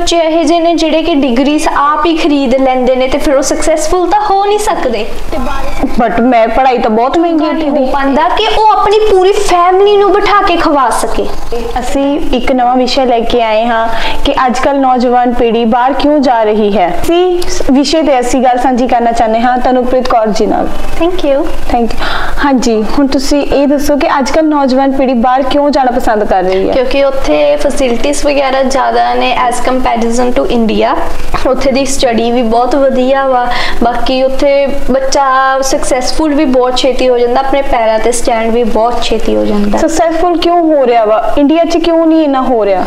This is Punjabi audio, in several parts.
ਬੱਚੇ ਇਹ ਜਿਹੇ ਨੇ ਜਿਹੜੇ ਕਿ ਡਿਗਰੀਜ਼ ਆਪ ਹੀ ਖਰੀਦ ਲੈਂਦੇ ਨੇ ਤੇ ਫਿਰ ਉਹ ਸਕਸੈਸਫੁਲ ਤਾਂ ਹੋ ਨਹੀਂ ਸਕਦੇ। ਤੇ ਬਾਰੇ ਬਟ ਮੈਂ ਪੜ੍ਹਾਈ ਤਾਂ ਬਹੁਤ ਮਹਿੰਗੀ ਹੈ ਇੱਥੇ ਹੋ ਦੀ ਪਾਉਂਦਾ ਕਿ ਉਹ ਆਪਣੀ ਪੂਰੀ ਫੈਮਿਲੀ ਨੂੰ ਬਿਠਾ ਕੇ ਖਵਾ ਸਕੇ। ਅਸੀਂ ਇੱਕ ਨਵਾਂ ਵਿਸ਼ਾ ਲੈ ਕੇ ਆਏ ਹਾਂ ਕਿ ਅੱਜਕੱਲ ਨੌਜਵਾਨ ਪੀੜ੍ਹੀ ਬਾਹਰ ਕਿਉਂ ਜਾ ਰਹੀ ਹੈ। ਅਸੀਂ ਵਿਸ਼ੇ ਤੇ ਅਸੀਂ ਗੱਲ ਸਾਂਝੀ ਕਰਨਾ ਚਾਹੁੰਦੇ ਹਾਂ ਤਨੁਪ੍ਰੀਤ ਕੌਰ ਜੀ ਨਾਲ। ਥੈਂਕ ਯੂ ਥੈਂਕ ਯੂ ਹਾਂਜੀ ਹੁਣ ਤੁਸੀਂ ਇਹ ਦੱਸੋ ਕਿ ਅੱਜਕੱਲ ਨੌਜਵਾਨ ਪੀੜ੍ਹੀ ਬਾਹਰ ਕਿਉਂ ਜਾਣਾ ਪਸੰਦ ਕਰ ਰਹੀ ਹੈ? ਕਿਉਂਕਿ ਉੱਥੇ ਫੈਸਿਲਿਟੀਆਂ ਵਗੈਰਾ ਜ਼ਿਆਦਾ ਨੇ ਐਸ ਕੰਪੈਰੀਜ਼ਨ ਟੂ ਇੰਡੀਆ ਉੱਥੇ ਦੀ ਸਟੱਡੀ ਵੀ ਬਹੁਤ ਵਧੀਆ ਵਾ। ਬਾਕੀ ਉੱਥੇ ਬੱਚਾ ਸਕਸੈਸਫੁਲ ਵੀ ਬਹੁਤ ਛੇਤੀ ਹੋ ਜਾਂਦਾ। ਆਪਣੇ ਪੈਰਾਂ ਤੇ ਸਟੈਂਡ ਵੀ ਬਹੁਤ ਛੇਤੀ ਹੋ ਜਾਂਦਾ। ਸਕਸੈਸਫੁਲ ਕਿਉਂ ਹੋ ਰਿਹਾ ਵਾ? ਇੰਡੀਆ 'ਚ ਕਿਉਂ ਨਹੀਂ ਇੰਨਾ ਹੋ ਰਿਹਾ?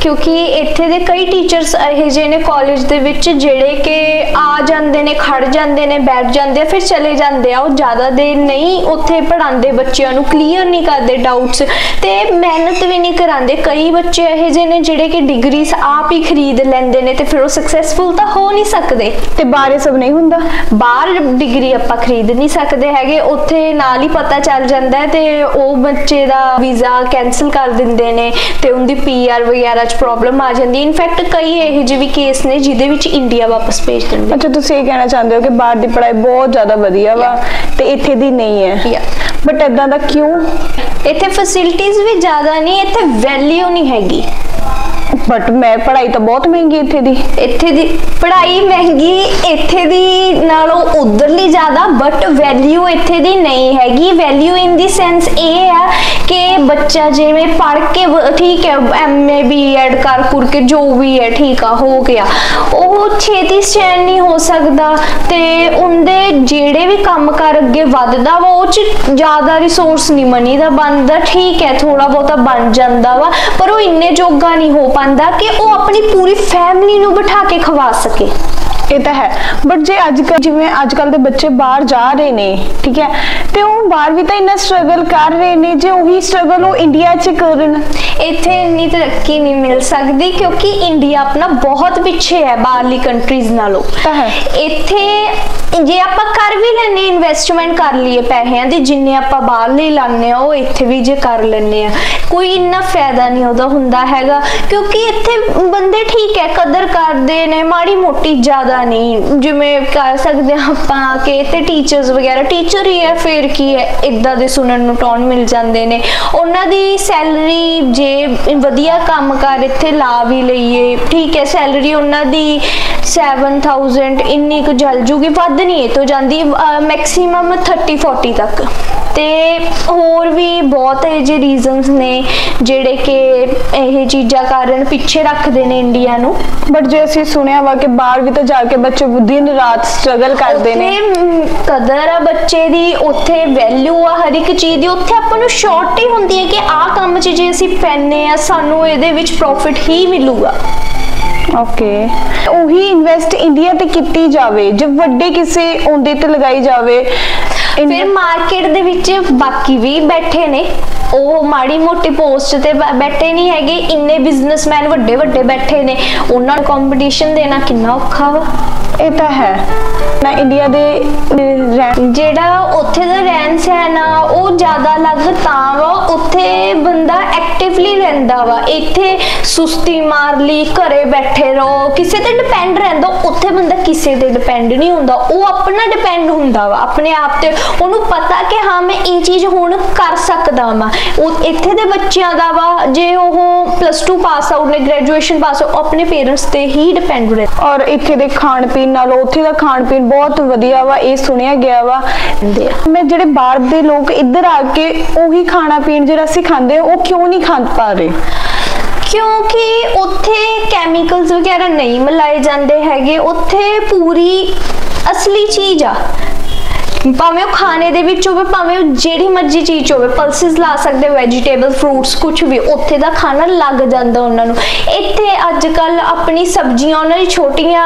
ਕਿਉਂਕਿ ਇੱਥੇ ਦੇ ਕਈ ਟੀਚਰਸ ਇਹੋ ਜਿਹੇ ਨੇ ਕਾਲਜ ਦੇ ਵਿੱਚ ਜਿਹੜੇ ਕਿ ਆ ਜਾਂਦੇ ਨੇ ਖੜ ਜਾਂਦੇ ਨੇ ਬੈਠ ਜਾਂਦੇ ਆ ਫਿਰ ਚਲੇ ਜਾਂਦੇ ਆ। ਉਹ ਜ਼ਿਆਦਾ ਦੇਰ ਨਹੀਂ ਉੱਥੇ ਪੜਾਉਂਦੇ ਬੱਚਿਆਂ ਨੂੰ ਕਲੀਅਰ ਨਹੀਂ ਕਰਦੇ ਡਾਊਟਸ ਤੇ ਮਿਹਨਤ ਵੀ ਨਹੀਂ ਕਰਾਉਂਦੇ। ਕਈ ਬੱਚੇ ਇਹੋ ਜਿਹੇ ਨੇ ਜਿਹੜੇ ਕਿ ਡਿਗਰੀਜ਼ ਆਪ ਹੀ ਖਰੀਦ ਲੈਂਦੇ ਨੇ ਤੇ ਫਿਰ ਉਹ ਸਕਸੈਸਫੁਲ ਤਾਂ ਹੋ ਨਹੀਂ ਸਕਦੇ। ਤੇ ਬਾਰੇ ਸਭ ਨਹੀਂ ਹੁੰਦਾ? ਬਾਹਰ ਡਿਗਰੀ ਆਪਾਂ ਖਰੀਦ ਨਹੀਂ ਸਕਦੇ ਹੈਗੇ। ਉੱਥੇ ਨਾਲ ਹੀ ਪਤਾ ਚੱਲ ਜਾਂਦਾ ਤੇ ਉਹ ਬੱਚੇ ਦਾ ਵੀਜ਼ਾ ਕੈਨਸਲ ਕਰ ਦਿੰਦੇ ਨੇ ਤੇ ਉਹਦੀ ਪੀਆਰ ਵਗੈਰਾ 'ਚ ਪ੍ਰੋਬਲਮ ਆ ਜਾਂਦੀ ਹੈ। ਇਨਫੈਕਟ ਕਈ ਇਹੋ ਜਿਹੇ ਵੀ ਕੇਸ ਨੇ ਜਿਹਦੇ ਵਿੱਚ ਇੰਡੀਆ ਵਾਪਸ ਭੇਜ ਦਿੰਦੇ ਅੱਛਾ ਤੁਸੀਂ ਇਹ ਕਹਿਣਾ ਚਾਹੁੰਦੇ ਹੋ ਕਿ ਬਾਹਰ ਦੀ ਪੜ੍ਹਾਈ ਬਹੁਤ ਜ਼ਿਆਦਾ ਵਧੀਆ ਵਾ ਤੇ ਇੱਥੇ ਦੀ ਨਹੀਂ ਹੈ. ਬਟ ਇਦਾਂ ਦਾ ਕਿਉਂ? ਇੱਥੇ ਫੈਸਿਲਿਟੀਆਂ ਵੀ ਜ਼ਿਆਦਾ ਨਹੀਂ ਇੱਥੇ ਵੈਲਿਊ ਨਹੀਂ ਹੈਗੀ। ਬਟ ਮੈਂ ਪੜ੍ਹਾਈ ਤਾਂ ਬਹੁਤ ਮਹਿੰਗੀ ਇੱਥੇ ਦੀ। ਇੱਥੇ ਦੀ ਪੜ੍ਹਾਈ ਮਹਿੰਗੀ, ਇੱਥੇ ਦੀ ਨਾਲੋਂ ਉਧਰਲੀ ਜ਼ਿਆਦਾ ਬਟ ਵੈਲਿਊ ਇੱਥੇ ਦੀ ਨਹੀਂ ਹੈਗੀ। ਵੈਲਿਊ ਇਨ ਦੀ ਸੈਂਸ ਇਹ ਆ ਕਿ ਬੱਚਾ ਜਿਵੇਂ ਪੜ੍ਹ ਕੇ ਠੀਕ ਹੈ ਐਮਏ ਬੀਐਡ ਕਰ ਕੁਰ ਕੇ ਜੋ ਵੀ ਹੈ, ਠੀਕ ਆ, ਹੋ ਗਿਆ। ਉਹ ਛੇਤੀ ਸਟੈਂਡ ਨਹੀਂ ਹੋ ਸਕਦਾ ਤੇ ਉਹਦੇ ਜਿਹੜੇ ਵੀ ਕੰਮ ਕਰ ਅੱਗੇ ਵੱਧਦਾ ਵਾ, ਉਹ ਚ ਜ਼ਿਆਦਾ ਰਿਸੋਰਸ ਨਹੀਂ ਮਨੀ ਦਾ ਬਣਦਾ ਠੀਕ ਹੈ ਥੋੜਾ ਬਹੁਤਾ ਬਣ ਜਾਂਦਾ ਵਾ, ਪਰ ਉਹ ਇੰਨੇ ਜੋਗਾ ਨਹੀਂ ਹੋ ਪਾਉਂਦਾ ਕਿ ਉਹ ਆਪਣੀ ਪੂਰੀ ਫੈਮਿਲੀ ਨੂੰ ਬਿਠਾ ਕੇ ਖਵਾ ਸਕੇ। ਇਹ ਤਾਂ ਹੈ। ਬਟ ਜੇ ਅੱਜ ਕੱਲ ਜਿਵੇਂ ਅੱਜ ਕੱਲ ਦੇ ਬੱਚੇ ਬਾਹਰ ਜਾ ਰਹੇ ਨੇ ਠੀਕ ਹੈ ਤੇ ਉਹ ਬਾਹਰ ਵੀ ਤਾਂ ਇੰਨਾ ਸਟਰਗਲ ਕਰ ਰਹੇ ਨੇ ਜੇ ਉਹੀ ਸਟਰਗਲ ਉਹ ਇੰਡੀਆ 'ਚ ਕਰਨ। ਇੱਥੇ ਇੰਨੀ ਤਰੱਕੀ ਨਹੀਂ ਮਿਲ ਸਕਦੀ ਕਿਉਂਕਿ ਇੰਡੀਆ ਆਪਣਾ ਬਹੁਤ ਪਿੱਛੇ ਹੈ ਬਾਹਰਲੀ ਕੰਟਰੀਜ਼ ਨਾਲੋਂ। ਤਾਂ ਹੈ। ਇੱਥੇ ਜੇ ਆਪਾਂ ਕਰ ਵੀ ਲੈਨੇ ਇਨਵੈਸਟਮੈਂਟ ਕਰ ਲਈਏ ਪੈਸਿਆਂ ਦੀ ਜਿੰਨੇ ਆਪਾਂ ਬਾਹਰਲੇ ਲਾਣੇ ਆ ਉਹ ਇੱਥੇ ਵੀ ਜੇ ਕਰ ਲੈਨੇ ਆ ਕੋਈ ਇੰਨਾ ਫਾਇਦਾ ਨਹੀਂ ਉਹਦਾ ਹੁੰਦਾ ਹੈਗਾ, ਕਿਉਂਕਿ ਇੱਥੇ ਬੰਦੇ ਠੀਕ ਹੈ, ਕਦਰ ਕਰਦੇ ਨੇ, ਮਾੜੀ ਮੋਟੀ ਜ਼ਿਆਦਾ ਨਹੀਂ। ਜਿਵੇਂ ਕਰ ਸਕਦੇ ਹਾਂ ਆਪਾਂ ਕਿ ਤੇ ਟੀਚਰਸ ਵਗੈਰਾ ਟੀਚਰ ਹੀ ਹੈ, ਫਿਰ ਕੀ ਹੈ, ਇਦਾਂ ਦੇ ਸੁਣਨ ਨੂੰ ਟੌਨ ਮਿਲ ਜਾਂਦੇ ਨੇ। ਉਹਨਾਂ ਦੀ ਸੈਲਰੀ ਜੇ ਵਧੀਆ ਕੰਮ ਕਰ ਇੱਥੇ ਲਾ ਵੀ ਲਈਏ, ਠੀਕ ਹੈ ਸੈਲਰੀ ਉਹਨਾਂ ਦੀ 7000 ਇੰਨੀ ਕੁ ਜਲ ਜੂਗੀ, ਵੱਧ ਨਹੀਂ ਇਹ ਤੋਂ ਜਾਂਦੀ ਮੈਕਸਿਮਮ 30 40 ਤੱਕ। ਤੇ ਹੋਰ ਵੀ ਬਹੁਤ ਇਹ ਜਿਹੇ ਰੀਜ਼ਨਸ ਨੇ ਜਿਹੜੇ ਕਿ ਇਹ ਚੀਜ਼ਾਂ ਕਾਰਨ ਪਿੱਛੇ ਰੱਖਦੇ ਨੇ ਇੰਡੀਆ ਨੂੰ। ਬਟ ਜੇ ਅਸੀਂ ਸੁਣਿਆ ਵਾ ਕਿ ਬਾਹਰ ਵੀ ਤਾਂ ਜਾ ਕੇ ਬੱਚੇ ਦਿਨ ਰਾਤ ਸਟਰਗਲ ਕਰਦੇ ਨੇ। ਉੱਥੇ, ਕਦਰ ਆ ਬੱਚੇ ਦੀ ਉੱਥੇ ਵੈਲਿਊ ਆ ਹਰ ਇੱਕ ਚੀਜ਼ ਦੀ ਉੱਥੇ ਆਪਾਂ ਨੂੰ ਸ਼ੋਰਟ ਹੀ ਹੁੰਦੀ ਹੈ ਕਿ ਆਹ ਕੰਮ 'ਚ ਜੇ ਅਸੀਂ ਪੈਨੇ ਆ ਸਾਨੂੰ ਇਹਦੇ ਵਿੱਚ ਪ੍ਰੋਫਿਟ ਹੀ ਮਿਲੂਗਾ। ਓਕੇ ਉਹੀ ਇਨਵੈਸਟ ਇੰਡੀਆ ਤੇ ਕੀਤੀ ਜਾਵੇ ਜੇ ਵੱਡੇ ਕਿਸੇ ਉਹਦੇ ਤੇ ਲਗਾਈ ਜਾਵੇ ਫਿਰ ਮਾਰਕੀਟ ਦੇ ਵਿੱਚ ਬਾਕੀ ਵੀ ਬੈਠੇ ਨੇ। ਉਹ ਮਾੜੀ ਮੋਟੀ ਪੋਸਟ ਤੇ ਬੈਠੇ ਨਹੀਂ ਹੈਗੇ। ਇੰਨੇ ਬਿਜ਼ਨਸਮੈਨ ਵੱਡੇ ਵੱਡੇ ਬੈਠੇ ਨੇ। ਉਹਨਾਂ ਨੂੰ ਕੰਪੀਟੀਸ਼ਨ ਦੇਣਾ ਕਿੰਨਾ ਔਖਾ ਵਾ। ਇਹ ਤਾਂ ਹੈ। ਨਾ ਇੰਡੀਆ ਦੇ ਜਿਹੜਾ ਉੱਥੇ ਦਾ ਰਹਿਣ ਸਹਿਣ ਆ ਉਹ ਜ਼ਿਆਦਾ ਅਲੱਗ ਤਾਂ ਵਾ। ਉੱਥੇ ਬੰਦਾ ਐਕਟਿਵਲੀ ਰਹਿੰਦਾ ਵਾ। ਇੱਥੇ ਸੁਸਤੀ ਮਾਰ ਲਈ ਘਰੇ ਬੈਠੇ ਰਹੋ। ਕਿਸੇ ਤੇ ਡਿਪੈਂਡ ਰਹਿੰਦਾ ਉੱਥੇ ਕਿਸੇ ਤੇ ਡਿਪੈਂਡ ਨਹੀਂ ਹੁੰਦਾ ਉਹ ਆਪਣਾ ਡਿਪੈਂਡ ਹੁੰਦਾ ਵਾ ਆਪਣੇ ਆਪ ਤੇ। ਉਹਨੂੰ ਪਤਾ ਕਿ ਹਾਂ ਮੈਂ ਇਹ ਚੀਜ਼ ਹੁਣ ਕਰ ਸਕਦਾ ਵਾਂ। ਉਹ ਇੱਥੇ ਦੇ ਬੱਚਿਆਂ ਦਾ ਵਾ ਜੇ ਉਹ ਪਲੱਸ 2 ਪਾਸ ਆਊਟ ਨੇ ਗ੍ਰੈਜੂਏਸ਼ਨ ਪਾਸ ਉਹ ਆਪਣੇ ਪੇਰੈਂਟਸ ਤੇ ਹੀ ਡਿਪੈਂਡ ਰਹਿੰਦੇ। ਔਰ ਇੱਥੇ ਦੇ ਖਾਣ ਪੀਣ ਨਾਲੋਂ ਉੱਥੇ ਦਾ ਖਾਣ ਪੀਣ ਬਹੁਤ ਵਧੀਆ ਵਾ ਇਹ ਸੁਣਿਆ ਗਿਆ ਵਾ। ਮੈਂ ਜਿਹੜੇ ਬਾਹਰ ਦੇ ਲੋਕ ਇੱਧਰ ਆ ਕੇ ਉਹੀ ਖਾਣਾ ਪੀਣ ਜਿਹੜਾ ਅਸੀਂ ਖਾਂਦੇ ਉਹ ਕਿਉਂ ਨਹੀਂ ਖਾ ਪਾ ਰਹੇ? ਕਿਉਂਕਿ ਉੱਥੇ ਕੈਮੀਕਲਸ ਵਗੈਰਾ ਨਹੀਂ ਮਿਲਾਏ ਜਾਂਦੇ ਹੈਗੇ, ਉੱਥੇ ਪੂਰੀ ਅਸਲੀ ਚੀਜ਼ ਆ। ਭਾਵੇਂ ਉਹ ਖਾਣੇ ਦੇ ਵਿੱਚ ਹੋਵੇ, ਭਾਵੇਂ ਉਹ ਜਿਹੜੀ ਮਰਜ਼ੀ ਚੀਜ਼ ਹੋਵੇ ਪਲਸਿਸ ਲਾ ਸਕਦੇ ਵੈਜੀਟੇਬਲ ਫਰੂਟਸ ਕੁਝ ਵੀ, ਉੱਥੇ ਦਾ ਖਾਣਾ ਲੱਗ ਜਾਂਦਾ ਉਹਨਾਂ ਨੂੰ। ਅੱਜ ਕੱਲ ਆਪਣੀ ਸਬਜ਼ੀਆਂ, ਉਹਨਾਂ ਦੀ ਛੋਟੀਆਂ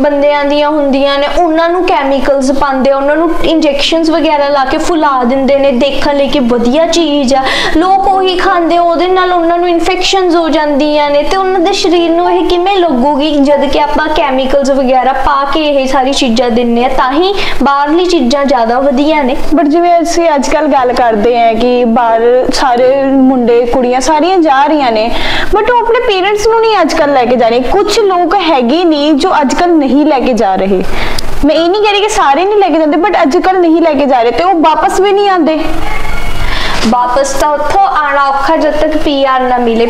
ਬੰਦਿਆਂ ਦੀਆਂ ਹੁੰਦੀਆਂ ਨੇ, ਉਹਨਾਂ ਨੂੰ ਕੈਮੀਕਲਸ ਪਾਉਂਦੇ ਉਹਨਾਂ ਨੂੰ ਇੰਜੈਕਸ਼ਨਸ ਵਗੈਰਾ ਲਾ ਕੇ ਫੁਲਾ ਦਿੰਦੇ ਨੇ, ਦੇਖਣ ਲਈ ਕਿ ਵਧੀਆ ਚੀਜ਼ ਆ। ਲੋਕ ਉਹੀ ਖਾਂਦੇ, ਉਹਦੇ ਨਾਲ ਉਹਨਾਂ ਨੂੰ ਇਨਫੈਕਸ਼ਨਸ ਹੋ ਜਾਂਦੀਆਂ ਨੇ, ਤੇ ਉਹਨਾਂ ਦੇ ਸਰੀਰ ਨੂੰ ਇਹ ਕਿਵੇਂ ਲੱਗੂਗੀ, ਜਦ ਕਿ ਆਪਾਂ ਕੈਮੀਕਲਸ ਵਗੈਰਾ ਪਾ ਕੇ ਇਹ ਸਾਰੀ ਚੀਜ਼ਾਂ ਦਿੰਨੇ ਆ, ਤਾਂ ਹੀ ਬਾਹਰਲੀ ਚੀਜ਼ਾਂ ਜ਼ਿਆਦਾ ਵਧੀਆ ਨੇ। ਬਟ ਜਿਵੇਂ ਅਸੀਂ ਅੱਜ ਕੱਲ ਗੱਲ ਕਰਦੇ ਆ ਕਿ ਬਾਹਰ ਸਾਰੇ ਮੁੰਡੇ, ਕੁੜੀਆਂ ਸਾਰੀਆਂ ਜਾ ਰਹੀਆਂ ਨੇ ਬਟ ਉਹ ਆਪਣੇ ਪੇਰੈਂਟਸ ਨੂੰ ਨਹੀਂ ਜਾ ਰਹੇ ਕੁਝ ਲੋਕ ਹੈਗੇ ਨੇ ਜੋ ਅੱਜ ਕੱਲ ਨਹੀਂ ਲੈ ਕੇ ਜਾ ਰਹੇ। ਮੈਂ ਇਹ ਨਹੀਂ ਕਹਿ ਰਹੀ ਕਿ ਸਾਰੇ ਨਹੀਂ ਲੈ ਕੇ ਜਾਂਦੇ ਬਟ ਅੱਜ ਕੱਲ ਨਹੀਂ ਲੈ ਕੇ ਜਾ ਰਹੇ ਤੇ ਉਹ ਵਾਪਸ ਵੀ ਨਹੀਂ ਆਉਂਦੇ। ਵਾਪਸ ਤਾਂ ਉੱਥੋਂ ਆਣਾ ਔਖਾ ਜਦ ਤੱਕ ਪੀਆਰ ਨਾ ਮਿਲੇ।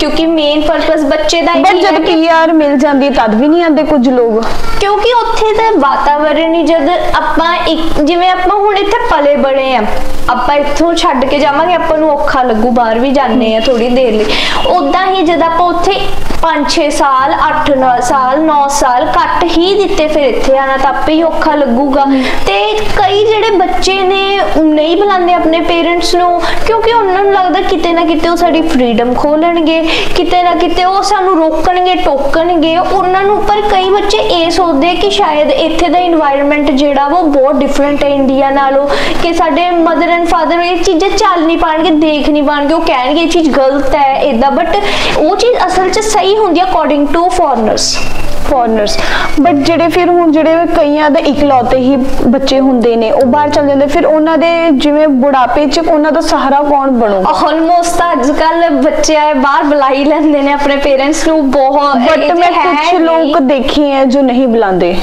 ਕਿਉਂਕਿ ਮੇਨ ਪਰਪਸ ਬੱਚੇ ਦਾ ਇਹੀ ਹੈ ਜਦ ਪੀਆਰ ਮਿਲ ਜਾਂਦੀ ਹੈ, ਤਦ ਵੀ ਨਹੀਂ ਆਉਂਦੇ ਕੁਝ ਲੋਕ। ਕਿਉਂਕਿ ਉੱਥੇ ਦਾ ਵਾਤਾਵਰਣ ਹੀ ਜਦ ਆਪਾਂ ਇੱਕ ਜਿਵੇਂ ਆਪਾਂ ਹੁਣ ਇੱਥੇ ਪਲੇ ਬੜੇ ਆ ਆਪਾਂ ਇੱਥੋਂ ਛੱਡ ਕੇ ਜਾਵਾਂਗੇ ਆਪਾਂ ਨੂੰ ਔਖਾ ਲੱਗੂ ਬਾਹਰ ਵੀ ਜਾਂਦੇ ਆ ਥੋੜੀ ਦੇਰ ਲਈ। ਉਦਾਂ ਹੀ ਜਦ ਆਪਾਂ ਉੱਥੇ 5-6 ਸਾਲ 8 ਸਾਲ 9 ਸਾਲ ਕੱਟ ਹੀ ਦਿੱਤੇ ਫਿਰ ਇੱਥੇ ਆਣਾ ਤਾਂ ਆਪੇ ਹੀ ਔਖਾ ਲੱਗੂਗਾ। ਤੇ ਕਈ ਜਿਹੜੇ ਬੱਚੇ ਨੇ ਨਹੀਂ ਬੁਲਾਉਂਦੇ ਆਪਣੇ ਪੇਰੈਂਟਸ ਨੂੰ ਕਿਉਂਕਿ ਉਹਨਾਂ ਨੂੰ ਲੱਗਦਾ ਕਿਤੇ ਨਾ ਕਿਤੇ ਉਹ ਸਾਡੀ ਫਰੀडम ਖੋਲਣਗੇ ਕਿਤੇ ਨਾ ਕਿਤੇ ਉਹ ਸਾਨੂੰ ਰੋਕਣਗੇ ਟੋਕਣਗੇ ਉਹਨਾਂ ਨੂੰ। ਪਰ ਕਈ ਬੱਚੇ ਇਹ ਸੋਚਦੇ ਕਿ ਸ਼ਾਇਦ ਇੱਥੇ ਦਾ এনवायरमेंट ਜਿਹੜਾ ਉਹ ਬਹੁਤ ਡਿਫਰੈਂਟ ਹੈ ਇੰਡੀਆ ਨਾਲੋਂ, ਕਿ ਸਾਡੇ ਮਦਰ ਐਂਡ ਫਾਦਰ ਇਹ ਚੀਜ਼ਾਂ ਚੱਲ ਨਹੀਂ ਪਾਣਗੇ, ਦੇਖ ਨਹੀਂ ਪਾਣਗੇ, ਉਹ ਕਹਿਣਗੇ ਇਹ ਚੀਜ਼ ਗਲਤ ਹੈ ਇਦਾਂ ਬਟ ਉਹ ਚੀਜ਼ ਅਸਲ 'ਚ ਸਹੀ ਹੁੰਦੀ ਹੈ according to foreigners foreigners but ਜਿਹੜੇ ਫਿਰ ਹੁਣ ਜਿਹੜੇ ਕਈਆਂ ਦੇ ਇਕਲੌਤੇ ਹੀ ਬੱਚੇ ਹੁੰਦੇ ਨੇ ਉਹ ਬਾਹਰ ਚਲ ਜਾਂਦੇ ਫਿਰ ਉਹਨਾਂ ਦੇ ਜਿਵੇਂ ਬੁਢਾਪੇ 'ਚ ਉਹਨਾਂ ਦਾ ਸਹਾਰਾ ਕੌਣ ਬਣੂਗਾ ਆਲਮੋਸਟ ਤਾਂ ਅੱਜ ਕੱਲ ਬੱਚੇ ਆ ਬਾਹਰ ਬੁਲਾ ਹੀ ਲੈਂਦੇ ਨੇ ਆਪਣੇ ਪੇਰੈਂਟਸ ਨੂੰ ਬਹੁਤ ਬਟ ਮੈਂ ਕੁਝ। ਲੋਕ ਦੇਖੇ ਹੈ ਜੋ ਨਹੀਂ ਬੁਲਾਉਂਦੇ।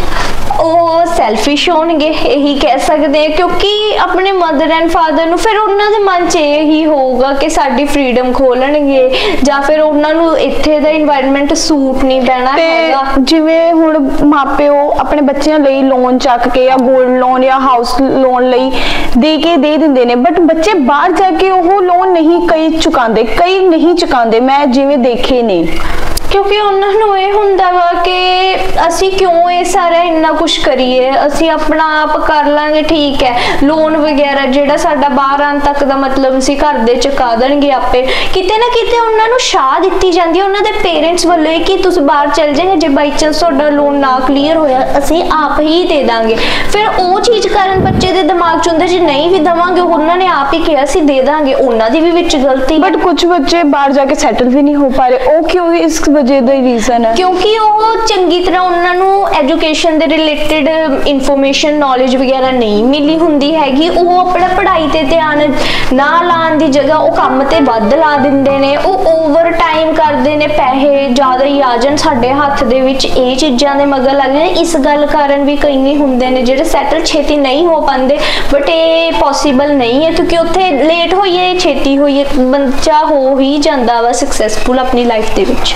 ਉਹ ਸੈਲਫਿਸ਼ ਹੋਣਗੇ ਇਹੀ ਕਹਿ ਸਕਦੇ ਆ ਕਿਉਂਕਿ ਆਪਣੇ ਮਦਰ ਐਂਡ ਫਾਦਰ ਨੂੰ ਫਿਰ ਉਹਨਾਂ ਦੇ ਮਨ 'ਚ ਇਹੀ ਹੋਊਗਾ ਕਿ ਸਾਡੀ ਫ੍ਰੀडम ਖੋਲਣਗੇ ਜਾਂ ਫਿਰ ਉਹਨਾਂ ਨੂੰ ਇੱਥੇ ਦਾ এনवायरमेंट ਸੂਟ ਨਹੀਂ ਪੈਣਾ ਹੈਗਾ। ਜਿਵੇਂ ਹੁਣ ਮਾਪਿਓ ਆਪਣੇ ਬੱਚਿਆਂ ਲਈ ਲੋਨ ਚੱਕ ਕੇ ਜਾਂ 골ਡ ਲੋਨ ਜਾਂ ਹਾਊਸ ਲੋਨ ਲਈ ਦੇ ਕੇ ਦੇ ਦਿੰਦੇ ਨੇ ਬਟ ਬੱਚੇ ਬਾਹਰ ਜਾ ਕੇ ਉਹ ਲੋਨ ਨਹੀਂ ਕਈ ਚੁਕਾਉਂਦੇ ਕਈ ਨਹੀਂ ਚੁਕਾਉਂਦੇ ਮੈਂ ਜਿਵੇਂ ਦੇਖੇ ਨੇ। ਕਿਉਂਕਿ ਉਹਨਾਂ ਨੂੰ ਇਹ ਹੁੰਦਾ ਵਾ ਕਿ ਅਸੀਂ ਕਿਉਂ ਇਹ ਸਾਰਾ ਇੰਨਾ ਕੁਝ ਕਰੀਏ? ਅਸੀਂ ਆਪਣਾ ਆਪ ਕਰ ਲਾਂਗੇ, ਠੀਕ ਹੈ। ਲੋਨ ਵਗੈਰਾ ਜਿਹੜਾ ਸਾਡਾ ਬਾਹਰ ਆਉਣ ਤੱਕ ਦਾ ਮਤਲਬ ਅਸੀਂ ਘਰ ਦੇ ਚੁਕਾ ਦੇਣਗੇ ਆਪੇ। ਕਿਤੇ ਨਾ ਕਿਤੇ ਉਹਨਾਂ ਨੂੰ ਸ਼ਾਹ ਦਿੱਤੀ ਜਾਂਦੀ ਹੈ। ਉਹਨਾਂ ਦੇ ਪੇਰੈਂਟਸ ਵੱਲੋਂ ਇਹ ਕਿ ਤੁਸੀਂ ਬਾਹਰ ਚੱਲ ਜਾਏ ਜੇ ਬਾਈ ਚਾਂਸ ਤੁਹਾਡਾ ਲੋਨ ਨਾ ਕਲੀਅਰ ਹੋਇਆ, ਅਸੀਂ ਆਪ ਹੀ ਦੇ ਦਾਂਗੇ। ਫਿਰ ਉਹ ਚੀਜ਼ ਕਾਰਨ ਬੱਚੇ ਦੇ ਦਿਮਾਗ 'ਚ ਹੁੰਦਾ, ਜੇ ਨਹੀਂ ਵੀ ਦਵਾਂਗੇ, ਉਹਨਾਂ ਨੇ ਆਪ ਹੀ ਕਿਹਾ ਸੀ, ਦੇ ਦਾਂਗੇ। ਉਹਨਾਂ ਦੀ ਵੀ ਵਿੱਚ ਗਲਤੀ ਬਟ ਕੁਝ ਬੱਚੇ ਬਾਹਰ ਜਾ ਕੇ ਸੈਟਲ ਵੀ ਨਹੀਂ ਹੋ ਪਾ ਰਹੇ। ਉਹ ਕਿਉਂ ਇਸ ਵਜ੍ਹਾ ਦਾ ਰੀਜ਼ਨ ਹੈ। ਕਿਉਂਕਿ ਉਹ ਚੰਗੀ ਤਰ੍ਹਾਂ ਉਹਨਾਂ ਨੂੰ ਐਜੂਕੇਸ਼ਨ ਦੇ ਰਿਲੇਟਡ ਇਨਫੋਰਮੇਸ਼ਨ ਨੌਲੇਜ ਵਗੈਰਾ ਨਹੀਂ ਮਿਲੀ ਹੁੰਦੀ ਹੈਗੀ। ਉਹ ਆਪਣਾ ਪੜ੍ਹਾਈ ਤੇ ਧਿਆਨ ਨਾ ਲਾਉਣ ਦੀ ਜਗ੍ਹਾ ਉਹ ਕੰਮ ਤੇ ਵੱਧ ਲਾ ਦਿੰਦੇ ਨੇ। ਉਹ ਓਵਰ ਟਾਈਮ ਕਰਦੇ ਨੇ, ਪੈਸੇ ਜ਼ਿਆਦਾ ਹੀ ਆ ਜਾਣ ਸਾਡੇ ਹੱਥ ਦੇ ਵਿੱਚ। ਇਹ ਚੀਜ਼ਾਂ ਦੇ ਮਗਰ ਲੱਗਦੇ ਨੇ। ਇਸ ਗੱਲ ਕਾਰਨ ਵੀ ਕਈ ਨਹੀਂ ਹੁੰਦੇ ਨੇ ਜਿਹੜੇ ਸੈਟਲ ਛੇਤੀ ਨਹੀਂ ਹੋ ਪਾਉਂਦੇ। ਬਟ ਇਹ ਪੋਸੀਬਲ ਨਹੀਂ ਹੈ ਕਿਉਂਕਿ ਉੱਥੇ ਲੇਟ ਹੋਈਏ, ਛੇਤੀ ਹੋਈਏ, ਬੱਚਾ ਹੋ ਹੀ ਜਾਂਦਾ ਵਾ ਸਕਸੈਸਫੁਲ ਆਪਣੀ ਲਾਈਫ ਦੇ ਵਿੱਚ।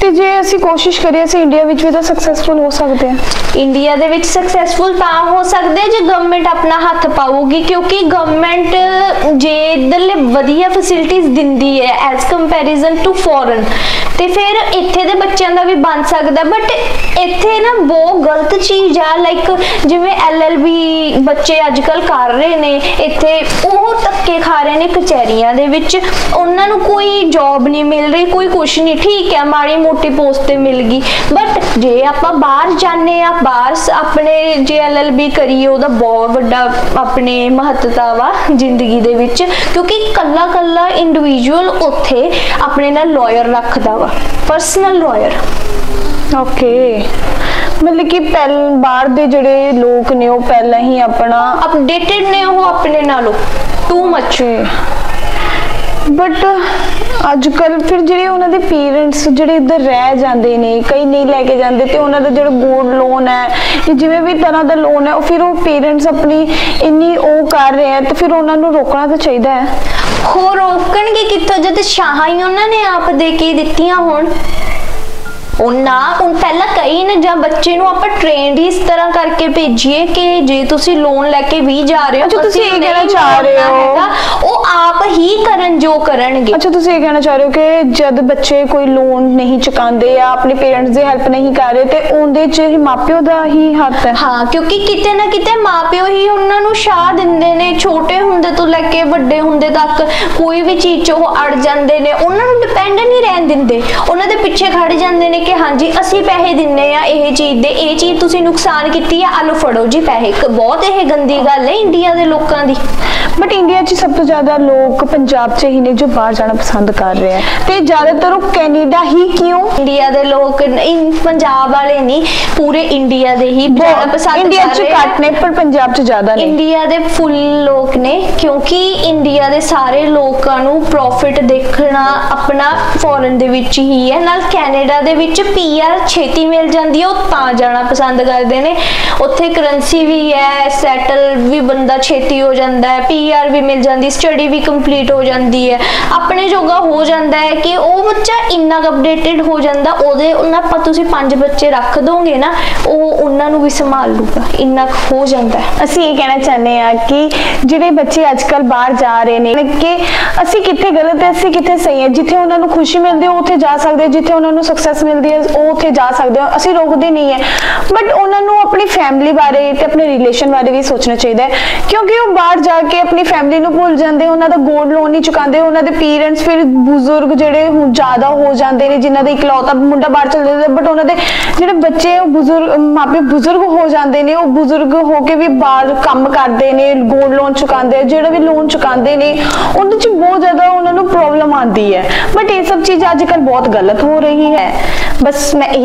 ਤੇ ਜੇ ਅਸੀਂ ਕੋਸ਼ਿਸ਼ ਕਰੀਏ ਅਸੀਂ ਇੰਡੀਆ ਵਿੱਚ ਵੀ ਤਾਂ ਸਕਸੈਸਫੁਲ ਹੋ ਸਕਦੇ ਹਾਂ। ਇੰਡੀਆ ਦੇ ਵਿੱਚ ਸਕਸੈਸਫੁਲ ਤਾਂ ਹੋ ਸਕਦੇ ਜੇ ਗਵਰਨਮੈਂਟ ਆਪਣਾ ਹੱਥ ਪਾਊਗੀ, ਕਿਉਂਕਿ ਗਵਰਨਮੈਂਟ ਜੇ ਇਧਰਲੇ ਵਧੀਆ ਫੈਸਿਲਿਟੀਆਂ ਦਿੰਦੀ ਹੈ ਐਜ਼ ਕੰਪੈਰੀਜ਼ਨ ਟੂ ਫੋਰਨ ਤੇ ਫਿਰ ਇੱਥੇ ਦੇ ਬੱਚਿਆਂ ਦਾ ਵੀ ਬਣ ਸਕਦਾ ਬਟ ਇੱਥੇ ਨਾ ਬਹੁਤ ਗਲਤ ਚੀਜ਼ ਆ ਲਾਈਕ ਜਿਵੇਂ ਐਲਐਲਬੀ ਬੱਚੇ ਅੱਜਕੱਲ ਕਰ ਰਹੇ ਨੇ, ਇੱਥੇ ਉਹ ਧੱਕੇ ਖਾ ਰਹੇ ਨੇ ਕਚਹਿਰੀਆਂ ਦੇ ਵਿੱਚ, ਉਹਨਾਂ ਨੂੰ ਕੋਈ ਜੌਬ ਨਹੀਂ ਮਿਲ ਰਹੀ, ਕੋਈ ਕੁਛ ਨਹੀਂ, ਠੀਕ ਹੈ ਮਾੜੀ ਮੋਟੀ ਪੋਸਟ ਤੇ ਮਿਲ ਗਈ। ਬਟ ਜੇ ਆਪਾਂ ਬਾਹਰ ਜਾਂਦੇ ਆ ਬਾਹਰ ਆਪਣੇ ਜੇ ਐਲਐਲਬੀ ਕਰੀਏ ਉਹਦਾ ਬਹੁਤ ਵੱਡਾ ਆਪਣੇ ਮਹੱਤਤਾ ਵਾ ਜ਼ਿੰਦਗੀ ਦੇ ਵਿੱਚ। ਕਿਉਂਕਿ ਕੱਲਾ ਕੱਲਾ ਇੰਡੀਵਿਜੂਅਲ ਉੱਥੇ ਆਪਣੇ ਨਾਲ ਲਾਇਰ ਰੱਖਦਾ ਵਾ ਪਰਸਨਲ ਲਾਇਰ ਓਕੇ ਮਤਲਬ ਕਿ ਪਹਿਲ ਬਾਹਰ ਦੇ ਜਿਹੜੇ ਲੋਕ ਨੇ ਉਹ ਪਹਿਲਾਂ ਹੀ ਆਪਣਾ ਅਪਡੇਟਡ ਨੇ ਉਹ ਆਪਣੇ ਨਾਲੋਂ। ਟੂ ਮੱਚ ਬਟ ਅੱਜ ਕੱਲ ਫਿਰ ਜਿਹੜੇ ਉਹਨਾਂ ਦੇ ਪੇਰੈਂਟਸ ਜਿਹੜੇ ਇੱਧਰ ਰਹਿ ਜਾਂਦੇ ਨੇ, ਕਈ ਨਹੀਂ ਲੈ ਕੇ ਜਾਂਦੇ ਤੇ ਉਹਨਾਂ ਦਾ ਜਿਹੜਾ ਗੋਲਡ ਲੋਨ ਹੈ ਜਾਂ ਜਿਵੇਂ ਵੀ ਤਰ੍ਹਾਂ ਦਾ ਲੋਨ ਹੈ, ਉਹ ਫਿਰ ਉਹ ਪੇਰੈਂਟਸ ਆਪਣੀ ਇੰਨੀ ਉਹ ਕਰ ਰਹੇ ਆ ਤੇ ਫਿਰ ਉਹਨਾਂ ਨੂੰ ਰੋਕਣਾ ਤਾਂ ਚਾਹੀਦਾ ਹੈ। ਹੋ ਰੋਕਣਗੇ ਕਿੱਥੋਂ? ਜਦ ਸ਼ਾਹਾਂ ਹੀ ਉਹਨਾਂ ਨੇ ਆਪ ਦੇ ਕੇ ਦਿੱਤੀਆਂ ਹੋਣ। ਉਹਨਾਂ ਹੁਣ ਪਹਿਲਾਂ ਕਈ ਨਾ ਜਾਂ ਬੱਚੇ ਨੂੰ ਆਪਾਂ ਟ੍ਰੇਨਡ ਇਸ ਤਰ੍ਹਾਂ ਕਰਕੇ ਭੇਜੀਏ ਕਿ ਜੇ ਤੁਸੀਂ ਲੋਨ ਲੈ ਕੇ ਵੀ ਜਾ ਰਹੇ ਹੋ ਅੱਛਾ, ਤੁਸੀਂ ਇਹ ਕਹਿਣਾ ਚਾਹ ਰਹੇ ਹੋ। ਉਹ ਆਪ ਹੀ ਕਰਨ ਜੋ ਕਰਨਗੇ। ਅੱਛਾ ਤੁਸੀਂ ਇਹ ਕਹਿਣਾ ਚਾਹ ਰਹੇ ਹੋ ਕਿ ਜਦ ਬੱਚੇ ਕੋਈ ਲੋਨ ਨਹੀਂ ਚੁਕਾਉਂਦੇ ਜਾਂ ਆਪਣੇ ਪੇਰੈਂਟਸ ਦੀ ਹੈਲਪ ਨਹੀਂ ਕਰ ਰਹੇ ਤੇ ਉਹਦੇ 'ਚ ਹੀ ਮਾਪਿਓ ਦਾ ਹੀ ਹੱਥ ਹੈ? ਹਾਂ ਕਿਉਂਕਿ ਕਿਤੇ ਨਾ ਕਿਤੇ ਮਾਪਿਓ ਹੀ ਉਹਨਾਂ ਨੂੰ ਸ਼ਾਹ ਦਿੰਦੇ ਨੇ ਛੋਟੇ ਹੁੰਦੇ ਤੋਂ ਲੈ ਕੇ ਵੱਡੇ ਹੁੰਦੇ ਤੱਕ ਕੋਈ ਵੀ ਚੀਜ਼ 'ਚ ਉਹ ਅੜ ਜਾਂਦੇ ਨੇ ਉਹਨਾਂ ਨੂੰ ਡਿਪੈਂਡ ਨਹੀਂ ਰਹਿਣ ਦਿੰਦੇ। ਉਹਨਾਂ ਦੇ ਪਿੱਛੇ ਖੜ ਜਾਂਦੇ ਨੇ ਕਿ ਹਾਂਜੀ ਅਸੀਂ ਪੈਸੇ ਦਿੰਨੇ ਆ ਇਹ ਚੀਜ਼ ਦੇ ਇਹ ਚੀਜ਼ ਤੁਸੀਂ ਨੁਕਸਾਨ ਕੀਤੀ ਆ ਆਲੋ ਫੜੋ ਜੀ ਪੈਸੇ। ਬਹੁਤ ਇਹ ਗੰਦੀ ਗੱਲ ਹੈ ਇੰਡੀਆ ਦੇ ਲੋਕਾਂ ਦੀ। ਬਟ ਇੰਡੀਆ 'ਚ ਸਭ ਤੋਂ ਜ਼ਿਆਦਾ ਲੋਕ ਪੰਜਾਬ 'ਚ ਹੀ ਨੇ ਜੋ ਬਾਹਰ ਜਾਣਾ ਪਸੰਦ ਕਰ ਰਹੇ ਆ। ਤੇ ਜ਼ਿਆਦਾਤਰ ਉਹ ਕੈਨੇਡਾ ਹੀ ਕਿਉਂ? ਇੰਡੀਆ ਦੇ ਲੋਕ ਪੰਜਾਬ ਵਾਲੇ ਨਹੀਂ ਪੂਰੇ ਇੰਡੀਆ ਦੇ ਹੀ ਜ਼ਿਆਦਾ ਪਸੰਦ ਇੰਡੀਆ 'ਚ। ਘੱਟ ਨੇ ਪਰ ਪੰਜਾਬ 'ਚ ਜ਼ਿਆਦਾ ਨੇ। ਇੰਡੀਆ ਦੇ ਫੁੱਲ ਲੋਕ ਨੇ ਕਿਉਂਕਿ ਇੰਡੀਆ ਦੇ ਸਾਰੇ ਲੋਕਾਂ ਨੂੰ ਪ੍ਰੋਫਿਟ ਦੇਖਣਾ ਆਪਣਾ ਫੋਰਨ ਦੇ ਵਿੱਚ ਹੀ ਹੈ ਨਾਲ ਕੈਨੇਡਾ ਦੇ ਵਿੱਚ ਪੀਆਰ ਛੇਤੀ ਮਿਲ ਜਾਂਦੀ ਹੈ, ਉਹ ਤਾਂ ਜਾਣਾ ਪਸੰਦ ਕਰਦੇ ਨੇ। ਉੱਥੇ ਕਰੰਸੀ ਵੀ ਹੈ ਸੈਟਲ ਵੀ ਬੰਦਾ ਛੇਤੀ ਹੋ ਜਾਂਦਾ ਹੈ ਪੀਆਰ ਵੀ ਮਿਲ ਜਾਂਦੀ ਸਟੱਡੀ ਵੀ ਕੰਪਲੀਟ ਹੋ ਜਾਂਦੀ ਹੈ। ਆਪਣੇ ਜੋਗਾ ਹੋ ਜਾਂਦਾ ਹੈ ਕਿ ਉਹ ਬੱਚਾ ਇੰਨਾ ਅਪਡੇਟਡ ਹੋ ਜਾਂਦਾ, ਉਹਦੇ ਉਹਨਾਂ ਆਪਾਂ ਤੁਸੀਂ ਪੰਜ ਬੱਚੇ ਰੱਖ ਦੋਗੇ ਨਾ, ਉਹ ਉਹਨਾਂ ਨੂੰ ਵੀ ਸੰਭਾਲ ਲੂਗਾ, ਇੰਨਾ ਹੋ ਜਾਂਦਾ ਹੈ। ਅਸੀਂ ਇਹ ਕਹਿਣਾ ਚਾਹੁੰਦੇ ਆ ਕਿ ਜਿਹੜੇ ਬੱਚੇ ਅੱਜਕੱਲ ਬਾਹਰ ਜਾ ਰਹੇ ਨੇ ਕਿ ਅਸੀਂ ਕਿੱਥੇ ਗਲਤ ਹੈ, ਅਸੀਂ ਕਿੱਥੇ ਸਹੀ ਹੈ, ਜਿੱਥੇ ਉਹਨਾਂ ਨੂੰ ਖੁਸ਼ੀ ਮਿਲਦੀ ਹੈ ਉੱਥੇ ਜਾ ਸਕਦੇ ਜਿੱਥੇ ਉਹਨਾਂ ਨੂੰ ਸਕਸੈਸ ਮਿਲਦੀ ਹੈ ਉਹ ਉੱਥੇ ਜਾ ਸਕਦੇ ਹੋ ਅਸੀਂ ਰੋਕਦੇ ਨਹੀਂ ਹੈ। ਬਟ ਉਹਨਾਂ ਨੂੰ ਆਪਣੀ ਫੈਮਿਲੀ ਬਾਰੇ ਤੇ ਆਪਣੇ ਰਿਲੇਸ਼ਨ ਬਾਰੇ ਵੀ ਸੋਚਣਾ ਚਾਹੀਦਾ ਹੈ, ਕਿਉਂਕਿ ਉਹ ਬਾਹਰ ਜਾ ਕੇ ਆਪਣੀ ਫੈਮਿਲੀ ਨੂੰ ਭੁੱਲ ਜਾਂਦੇ, ਉਹਨਾਂ ਦਾ ਗੋਲਡ ਲੋਨ ਨਹੀਂ ਚੁਕਾਉਂਦੇ, ਉਹਨਾਂ ਦੇ ਪੇਰੈਂਟਸ ਫਿਰ ਬਜ਼ੁਰਗ ਜਿਹੜੇ ਹੁਣ ਜ਼ਿਆਦਾ ਹੋ ਜਾਂਦੇ ਨੇ, ਜਿਨ੍ਹਾਂ ਦਾ ਇਕਲੌਤਾ ਮੁੰਡਾ ਬਾਹਰ ਚਲ ਜਾਂਦਾ ਬਟ ਉਹਨਾਂ ਦੇ ਜਿਹੜੇ ਬੱਚੇ ਉਹ ਬਜ਼ੁਰਗ ਮਾਪੇ ਬਜ਼ੁਰਗ ਹੋ ਜਾਂਦੇ ਨੇ, ਉਹ ਬਜ਼ੁਰਗ ਹੋ ਕੇ ਵੀ ਬਾਹਰ ਕੰਮ ਕਰਦੇ ਨੇ ਗੋਲਡ ਲੋਨ ਚੁਕਾਉਂਦੇ ਆ, ਜਿਹੜਾ ਵੀ ਲੋਨ ਚੁਕਾਉਂਦੇ ਨੇ, ਉਹਦੇ ਚ ਬਹੁਤ ਜ਼ਿਆਦਾ ਉਹਨਾਂ ਨੂੰ ਪ੍ਰੋਬਲਮ ਆਉਂਦੀ ਹੈ। ਬਟ ਇਹ ਸਭ ਚੀਜ਼ ਅੱਜ ਕੱਲ ਬਹੁਤ ਗਲਤ ਹੋ ਰਹੀ ਹੈ। ਬਸ ਮੈਂ ਇਹੀ